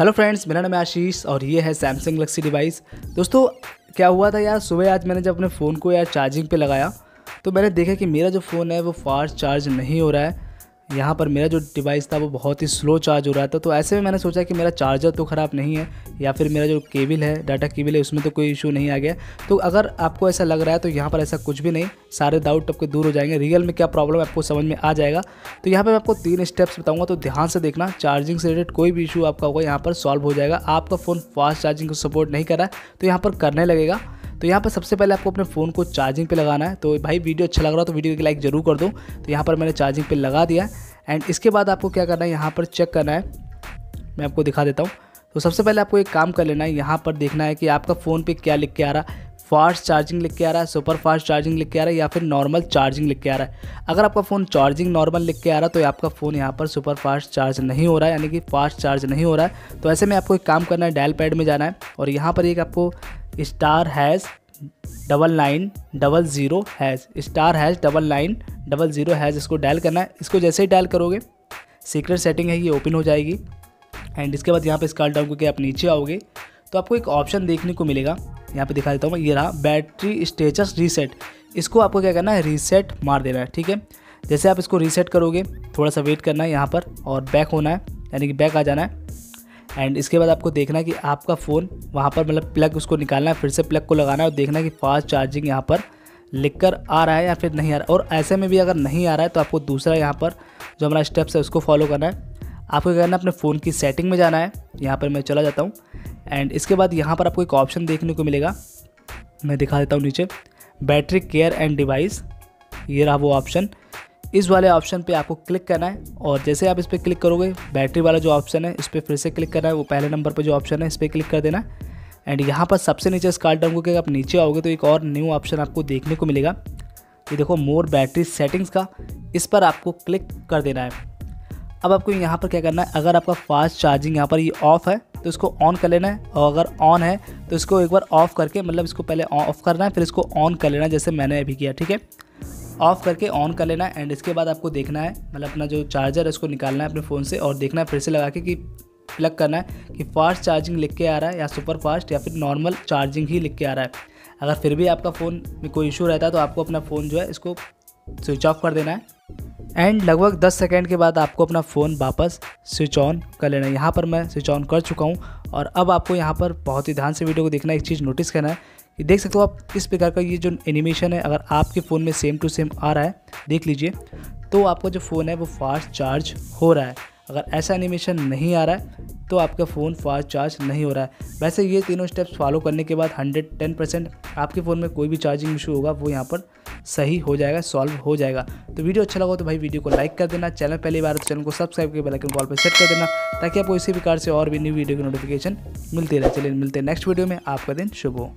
Hello friends मेरा नाम है आशीष और ये है सैमसंग गलेक्सी डिवाइस दोस्तों, क्या हुआ था यार? सुबह आज मैंने जब अपने फ़ोन को यार चार्जिंग पे लगाया तो मैंने देखा कि मेरा जो फ़ोन है वो फास्ट चार्ज नहीं हो रहा है। यहाँ पर मेरा जो डिवाइस था वो बहुत ही स्लो चार्ज हो रहा था तो ऐसे में मैंने सोचा कि मेरा चार्जर तो ख़राब नहीं है, या फिर मेरा जो केबल है डाटा केबल है, उसमें तो कोई इशू नहीं आ गया। तो अगर आपको ऐसा लग रहा है तो यहाँ पर ऐसा कुछ भी नहीं, सारे डाउट आपके दूर हो जाएँगे। रियल में क्या प्रॉब्लम आपको समझ में आ जाएगा? तो यहाँ पर मैं आपको तीन स्टेप्स बताऊँगा तो ध्यान से देखना चार्जिंग से रिलेटेड कोई भी इशू आपका होगा, यहाँ पर सॉल्व हो जाएगा। आपका फ़ोन फास्ट चार्जिंग को सपोर्ट नहीं कर रहा है तो यहाँ पर करने लगेगा। तो यहाँ पर सबसे पहले आपको अपने फ़ोन को चार्जिंग पे लगाना है। तो भाई वीडियो अच्छा लग रहा हो तो वीडियो की लाइक ज़रूर कर दो। तो यहाँ पर मैंने चार्जिंग पे लगा दिया। एंड इसके बाद आपको क्या करना है, यहाँ पर चेक करना है। मैं आपको दिखा देता हूँ। तो सबसे पहले आपको एक काम कर लेना है, यहाँ पर देखना है कि आपका फ़ोन पे क्या लिख के आ रहा है। फास्ट चार्जिंग लिख के आ रहा है, सुपर फास्ट चार्जिंग लिख के आ रहा है या फिर नॉर्मल चार्जिंग लिख के आ रहा है। अगर आपका फ़ोन चार्जिंग नॉर्मल लिख के आ रहा है तो आपका फ़ोन यहाँ पर सुपर फास्ट चार्ज नहीं हो रहा है, यानी कि फास्ट चार्ज नहीं हो रहा है। तो ऐसे में आपको एक काम करना है, डायल पैड में जाना है। और यहाँ पर एक आपको star hash double nine double zero hash star hash double nine double zero hash इसको डायल करना है। इसको जैसे ही डायल करोगे, सीक्रेट सेटिंग है ये ओपन हो जाएगी। एंड इसके बाद यहाँ पे स्कॉल डाउन करके आप नीचे आओगे तो आपको एक ऑप्शन देखने को मिलेगा। यहाँ पे दिखा देता हूँ ये रहा बैटरी स्टेटस रीसेट। इसको आपको क्या करना है, रीसेट मार देना है, ठीक है? जैसे आप इसको रीसेट करोगे, थोड़ा सा वेट करना है यहाँ पर और बैक होना है, यानी कि बैक आ जाना है। एंड इसके बाद आपको देखना कि आपका फ़ोन वहाँ पर मतलब प्लग उसको निकालना है, फिर से प्लग को लगाना है और देखना है कि फास्ट चार्जिंग यहाँ पर लिख कर आ रहा है या फिर नहीं आ रहा और ऐसे में भी अगर नहीं आ रहा है तो आपको दूसरा यहाँ पर जो हमारा स्टेप्स है, उसको फॉलो करना है। आपको क्या करना है, अपने फ़ोन की सेटिंग में जाना है। यहाँ पर मैं चला जाता हूँ। एंड इसके बाद यहाँ पर आपको एक ऑप्शन देखने को मिलेगा। मैं दिखा देता हूँ नीचे। बैटरी केयर एंड डिवाइस ये रहा वो ऑप्शन इस वाले ऑप्शन पे आपको क्लिक करना है और जैसे आप इस पर क्लिक करोगे, बैटरी वाला जो ऑप्शन है, इस पर फिर से क्लिक करना है, वो पहले नंबर पर जो ऑप्शन है, इस पर क्लिक कर देना एंड यहाँ पर सबसे नीचे स्काल डाउन करके आप नीचे आओगे तो एक और न्यू ऑप्शन आपको देखने को मिलेगा। ये देखो मोर बैटरी सेटिंग्स का, इस पर आपको क्लिक कर देना है। अब आपको यहाँ पर क्या करना है, अगर आपका फास्ट चार्जिंग यहाँ पर ये ऑफ़ है तो इसको ऑन कर लेना है, और अगर ऑन है तो इसको एक बार ऑफ़ करके मतलब इसको पहले ऑफ़ करना है, फिर इसको ऑन कर लेना है, जैसे मैंने अभी किया, ठीक है? ऑफ़ करके ऑन कर लेना है एंड इसके बाद आपको देखना है मतलब अपना जो चार्जर है, उसको निकालना है अपने फ़ोन से और देखना है फिर से लगा के कि प्लग करना है कि फास्ट चार्जिंग लिख के आ रहा है या सुपर फास्ट या फिर नॉर्मल चार्जिंग ही लिख के आ रहा है। अगर फिर भी आपका फ़ोन में कोई इशू रहता है तो आपको अपना फ़ोन जो है इसको स्विच ऑफ़ कर देना है। एंड लगभग 10 सेकेंड के बाद आपको अपना फ़ोन वापस स्विच ऑन कर लेना है। यहाँ पर मैं स्विच ऑन कर चुका हूँ और अब आपको यहाँ पर बहुत ही ध्यान से वीडियो को देखना एक चीज़ नोटिस करना है कि देख सकते हो आप किस प्रकार का ये जो एनिमेशन है, अगर आपके फ़ोन में सेम टू सेम आ रहा है, देख लीजिए तो आपका जो फ़ोन है वो फास्ट चार्ज हो रहा है। अगर ऐसा एनिमेशन नहीं आ रहा है तो आपका फ़ोन फास्ट चार्ज नहीं हो रहा है। वैसे ये तीनों स्टेप्स फॉलो करने के बाद हंड्रेड टेन परसेंट आपके फ़ोन में कोई भी चार्जिंग इशू होगा, वो यहाँ पर सही हो जाएगा सॉल्व हो जाएगा। तो वीडियो अच्छा लगा तो भाई वीडियो को लाइक कर देना चैनल पहली बार तो चैनल को सब्सक्राइब करके बेलाइकन कॉल पर सेट कर देना, ताकि आपको इसी प्रकार से और भी न्यू वीडियो की नोटिफिकेशन मिलती रहे। चलिए मिलते हैं नेक्स्ट वीडियो में, आपका दिन शुभ हो।